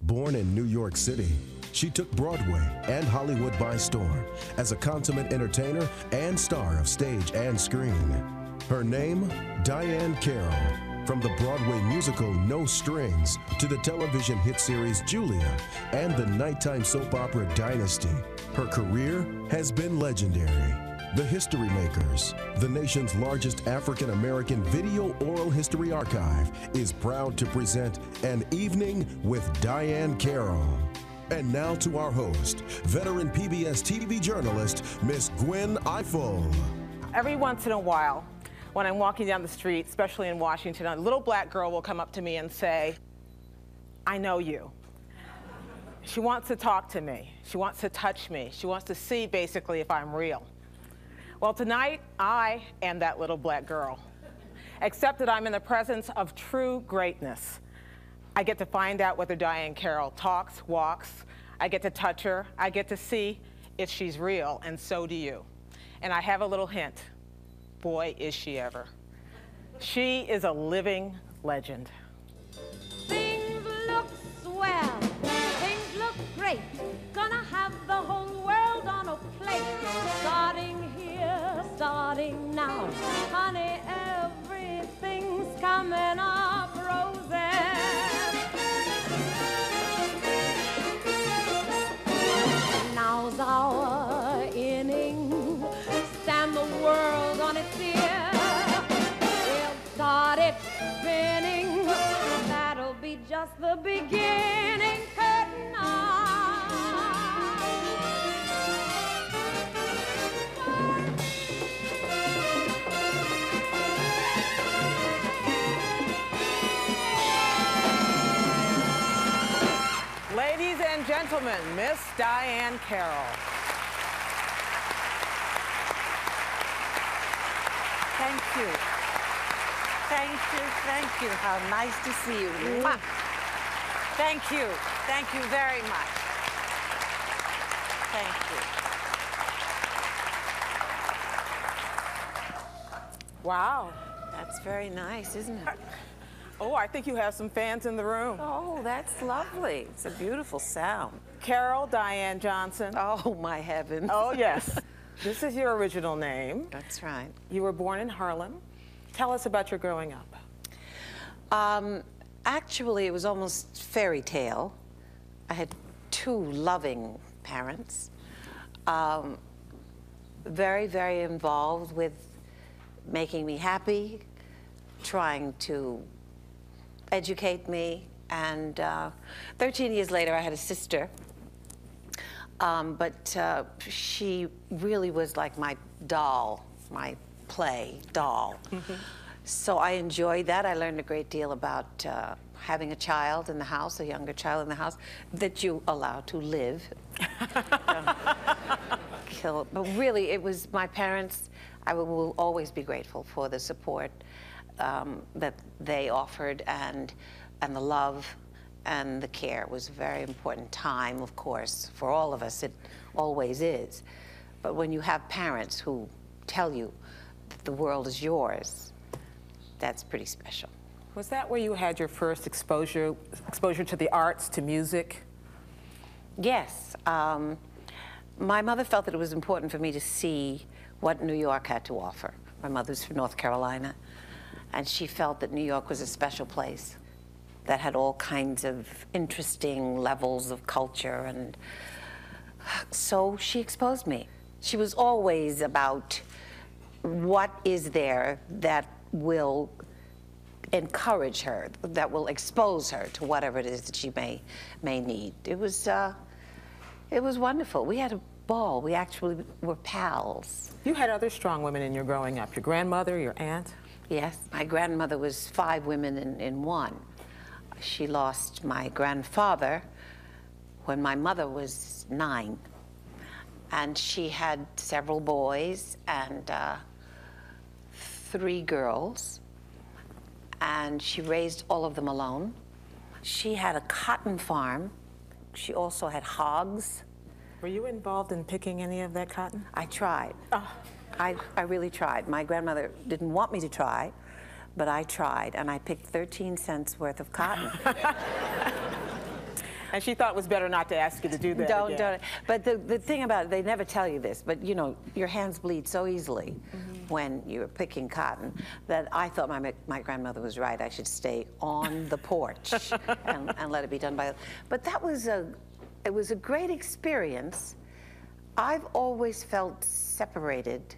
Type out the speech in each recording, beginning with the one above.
Born in New York City, she took Broadway and Hollywood by storm as a consummate entertainer and star of stage and screen. Her name, Diahann Carroll. From the Broadway musical No Strings to the television hit series Julia and the nighttime soap opera Dynasty, her career has been legendary. The History Makers, the nation's largest African American video oral history archive, is proud to present An Evening with Diahann Carroll. And now to our host, veteran PBS TV journalist, Miss Gwen Ifill. Every once in a while, when I'm walking down the street, especially in Washington, a little black girl will come up to me and say, I know you. She wants to talk to me. She wants to touch me. She wants to see basically if I'm real. Well, tonight, I am that little black girl, except that I'm in the presence of true greatness. I get to find out whether Diahann Carroll talks, walks. I get to touch her. I get to see if she's real, and so do you. And I have a little hint. Boy, is she ever. She is a living legend. Now. Honey, everything's coming up roses. Now's our inning. Stand the world on its ear. We'll start it spinning. That'll be just the beginning. Gentlemen, Miss Diahann Carroll. Thank you. Thank you, thank you. How nice to see you. Mm. Mwah. Thank you. Thank you very much. Thank you. Wow. That's very nice, isn't it? Oh, I think you have some fans in the room. Oh, that's lovely. It's a beautiful sound. Carol Diann Johnson. Oh, my heavens. Oh, yes. this is your original name. That's right. You were born in Harlem. Tell us about your growing up. Um, actually, it was almost fairy tale. I had two loving parents, um, very, very involved with making me happy, trying to educate me. And uh, 13 years later, I had a sister. Um, but uh, she really was like my doll, my play doll. So I enjoyed that. I learned a great deal about uh, having a child in the house, a younger child in the house, that you allow to live. Kill. But really, it was my parents. I will always be grateful for the support um, that they offered and and the love and the care. It was a very important time, of course, for all of us. It always is. But when you have parents who tell you that the world is yours, that's pretty special. Was that where you had your first exposure exposure to the arts, to music? Yes. Um, my mother felt that it was important for me to see what New York had to offer. My mother's from North Carolina, and she felt that New York was a special place that had all kinds of interesting levels of culture, and so she exposed me. She was always about what is there that will encourage her, that will expose her to whatever it is that she may may need. It was uh, it was wonderful. We had a ball. We actually were pals. You had other strong women in your growing up. Your grandmother, your aunt. Yes, my grandmother was five women in, in one. She lost my grandfather when my mother was nine. And she had several boys and uh, three girls. And she raised all of them alone. She had a cotton farm. She also had hogs. Were you involved in picking any of that cotton? I tried. I, I really tried. My grandmother didn't want me to try, but I tried, and I picked 13 cents worth of cotton. And she thought it was better not to ask you to do that Don't, again. don't. But the, the thing about it, they never tell you this, but you know, your hands bleed so easily Mm-hmm. when you're picking cotton that I thought my, my grandmother was right. I should stay on the porch and, and let it be done by. But that was a, it was a great experience. I've always felt separated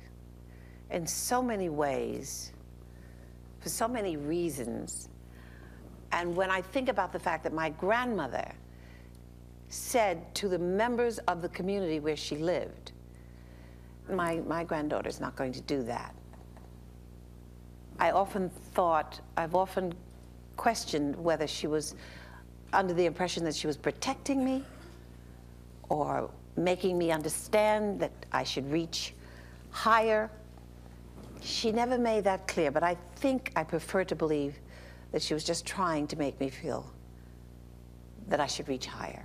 in so many ways, for so many reasons. And when I think about the fact that my grandmother said to the members of the community where she lived, my, my granddaughter's not going to do that. I often thought, I've often questioned whether she was under the impression that she was protecting me or making me understand that I should reach higher. She never made that clear, but I think I prefer to believe that she was just trying to make me feel that I should reach higher.